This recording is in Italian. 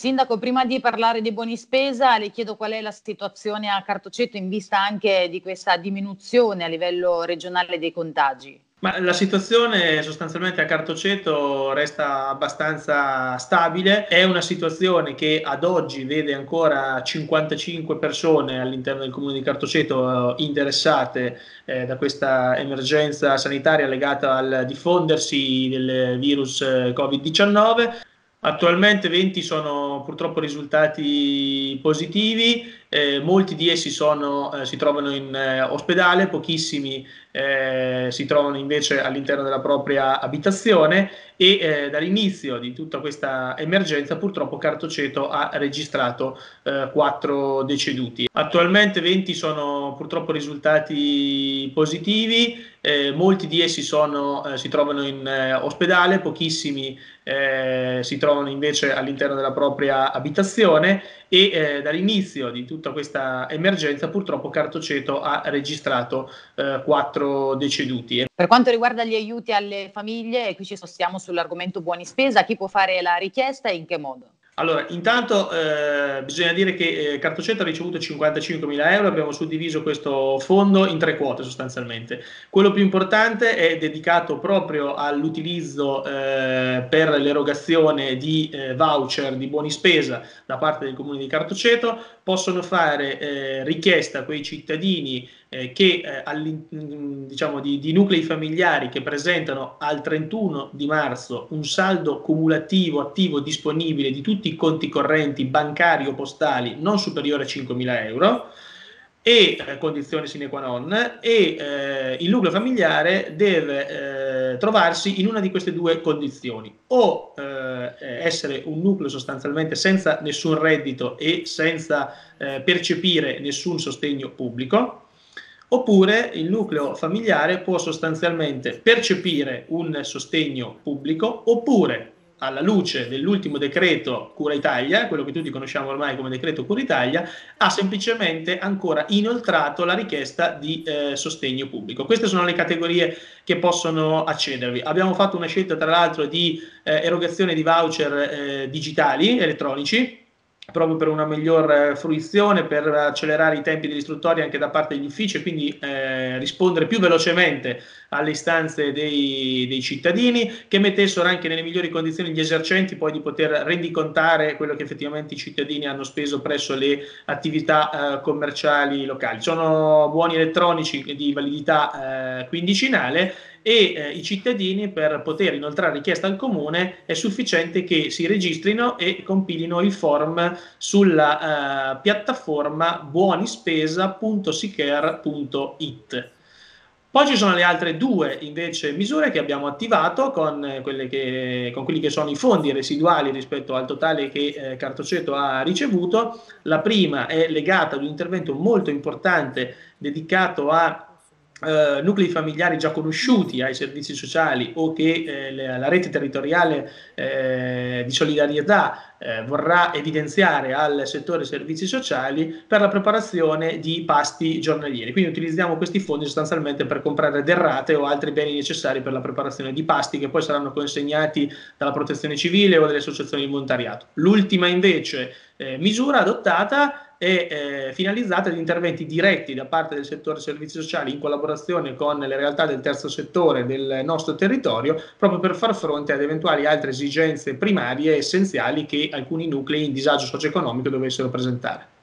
Sindaco, prima di parlare dei buoni spesa, le chiedo qual è la situazione a Cartoceto in vista anche di questa diminuzione a livello regionale dei contagi. Ma la situazione sostanzialmente a Cartoceto resta abbastanza stabile, è una situazione che ad oggi vede ancora 55 persone all'interno del comune di Cartoceto eh, interessate eh, da questa emergenza sanitaria legata al diffondersi del virus eh, Covid-19. Attualmente 20 sono purtroppo risultati positivi, eh, molti di essi sono, eh, si trovano in eh, ospedale, pochissimi eh, si trovano invece all'interno della propria abitazione e eh, dall'inizio di tutta questa emergenza purtroppo Cartoceto ha registrato eh, 4 deceduti. Attualmente 20 sono purtroppo risultati positivi, molti di essi sono, si trovano in ospedale, pochissimi si trovano invece all'interno della propria abitazione e eh, dall'inizio di tutta questa emergenza purtroppo Cartoceto ha registrato eh, quattro deceduti. Per quanto riguarda gli aiuti alle famiglie, qui ci sostiamo sull'argomento buoni spesa, chi può fare la richiesta e in che modo? Allora, intanto eh, bisogna dire che eh, Cartoceto ha ricevuto 55.000 euro, abbiamo suddiviso questo fondo in tre quote sostanzialmente. Quello più importante è dedicato proprio all'utilizzo eh, per l'erogazione di eh, voucher di buoni spesa da parte del comune di Cartoceto. Possono fare eh, richiesta a quei cittadini eh, che eh, diciamo, di, di, nuclei familiari che presentano al 31 di marzo un saldo cumulativo attivo disponibile di tutti i conti correnti bancari o postali non superiore a 5.000 euro e eh, condizioni sine qua non e eh, il nucleo familiare deve eh, trovarsi in una di queste due condizioni. O eh, essere un nucleo sostanzialmente senza nessun reddito e senza percepire nessun sostegno pubblico oppure il nucleo familiare può sostanzialmente percepire un sostegno pubblico oppure alla luce dell'ultimo decreto Cura Italia, quello che tutti conosciamo ormai come decreto Cura Italia, ha semplicemente ancora inoltrato la richiesta di eh, sostegno pubblico. Queste sono le categorie che possono accedervi. Abbiamo fatto una scelta tra l'altro di eh, erogazione di voucher eh, digitali, elettronici, proprio per una miglior eh, fruizione, per accelerare i tempi dell'istruttoria anche da parte degli uffici e quindi eh, rispondere più velocemente alle istanze dei, dei, cittadini, che mettessero anche nelle migliori condizioni gli esercenti poi di poter rendicontare quello che effettivamente i cittadini hanno speso presso le attività eh, commerciali locali. Sono buoni elettronici di validità eh, quindicinale e eh, i cittadini per poter inoltrare richiesta al comune è sufficiente che si registrino e compilino il form sulla eh, piattaforma buonispesa.sicare.it. Poi ci sono le altre due invece misure che abbiamo attivato con, eh, che, con quelli che sono i fondi residuali rispetto al totale che eh, Cartoceto ha ricevuto. La prima è legata ad un intervento molto importante dedicato a Uh, nuclei familiari già conosciuti ai servizi sociali o che eh, la rete territoriale eh, di solidarietà eh, vorrà evidenziare al settore servizi sociali per la preparazione di pasti giornalieri. Quindi utilizziamo questi fondi sostanzialmente per comprare derrate o altri beni necessari per la preparazione di pasti che poi saranno consegnati dalla protezione civile o dalle associazioni di volontariato. L'ultima invece eh, misura adottata è eh, finalizzata ad interventi diretti da parte del settore servizi sociali in collaborazione con le realtà del terzo settore del nostro territorio, proprio per far fronte ad eventuali altre esigenze primarie e essenziali che alcuni nuclei in disagio socio-economico dovessero presentare.